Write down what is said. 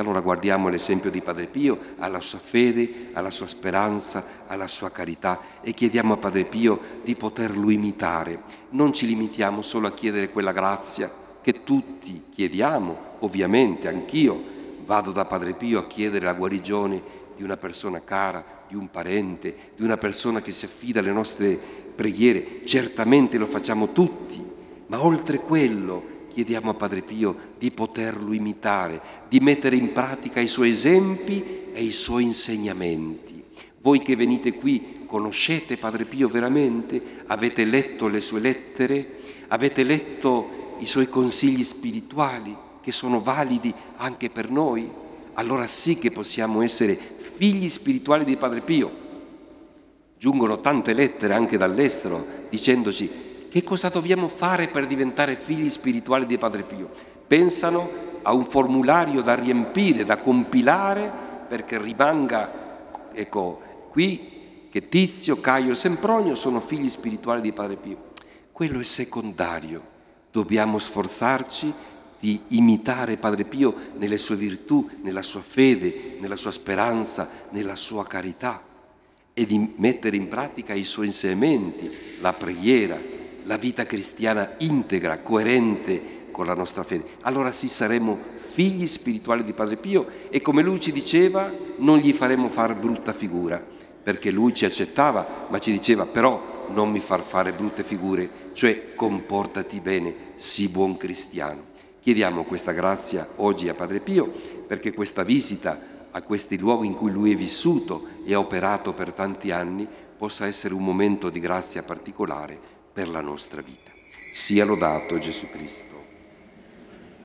Allora guardiamo l'esempio di Padre Pio, alla sua fede, alla sua speranza, alla sua carità e chiediamo a Padre Pio di poterlo imitare. Non ci limitiamo solo a chiedere quella grazia che tutti chiediamo, ovviamente anch'io vado da Padre Pio a chiedere la guarigione di una persona cara, di un parente, di una persona che si affida alle nostre preghiere. Certamente lo facciamo tutti, ma oltre quello chiediamo a Padre Pio di poterlo imitare, di mettere in pratica i suoi esempi e i suoi insegnamenti. Voi che venite qui conoscete Padre Pio veramente? Avete letto le sue lettere? Avete letto i suoi consigli spirituali che sono validi anche per noi? Allora sì che possiamo essere figli spirituali di Padre Pio. Giungono tante lettere anche dall'estero dicendoci che cosa dobbiamo fare per diventare figli spirituali di Padre Pio? Pensano a un formulario da riempire, da compilare perché rimanga, ecco, qui che Tizio, Caio e Sempronio sono figli spirituali di Padre Pio. Quello è secondario. Dobbiamo sforzarci di imitare Padre Pio nelle sue virtù, nella sua fede, nella sua speranza, nella sua carità e di mettere in pratica i suoi insegnamenti, la preghiera, la vita cristiana integra, coerente con la nostra fede. Allora sì saremo figli spirituali di Padre Pio e come lui ci diceva non gli faremo fare brutta figura, perché lui ci accettava, ma ci diceva però non mi far fare brutte figure, cioè comportati bene, sii buon cristiano. Chiediamo questa grazia oggi a Padre Pio perché questa visita a questi luoghi in cui lui è vissuto e ha operato per tanti anni possa essere un momento di grazia particolare per la nostra vita. Sia lodato Gesù Cristo.